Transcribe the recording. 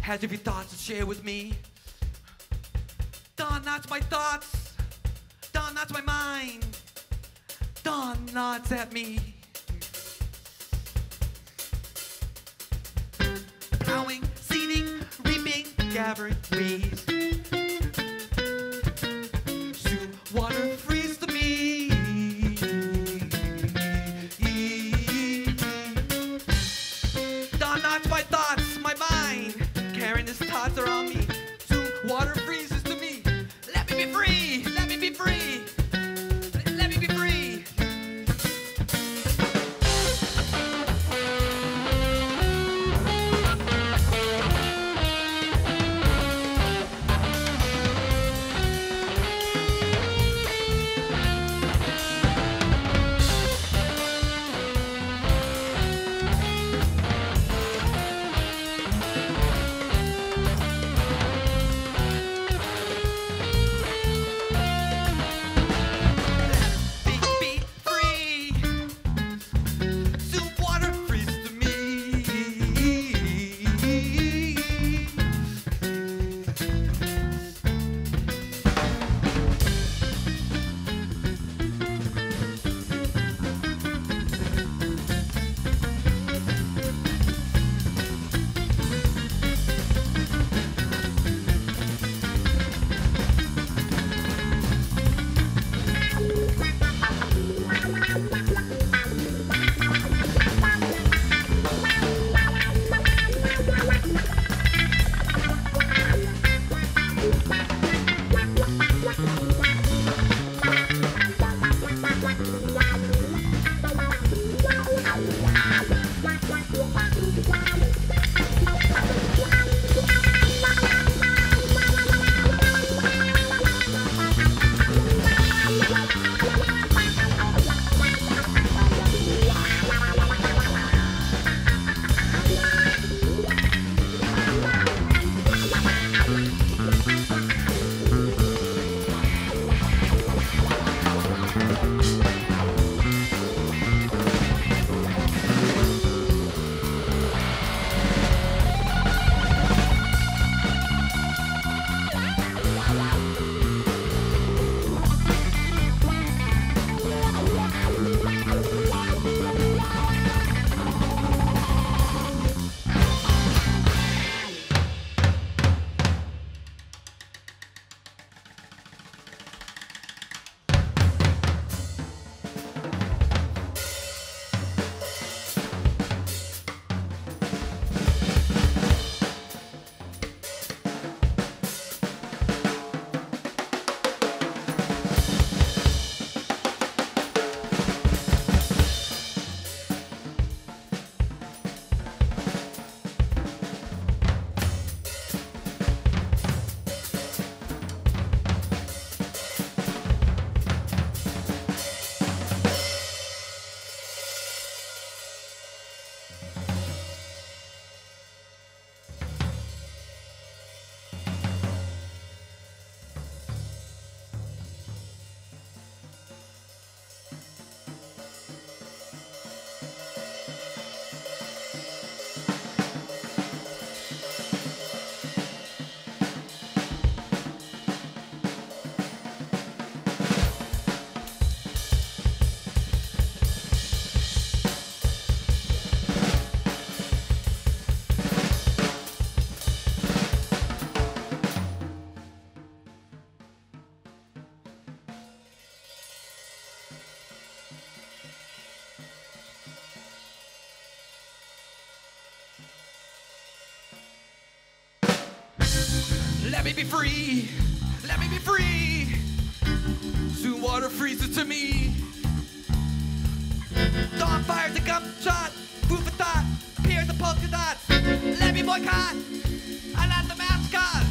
Has a few thoughts to share with me. Dawn nods my thoughts. Dawn nods my mind. Dawn nods at me. Plowing, seeding, reaping, gathering weeds. Let me be free. Let me be free. Soon water freezes to me. Dawn fires the gunshot. Food for thought. Here's the polka dots. Let me boycott. I'm not the mascot.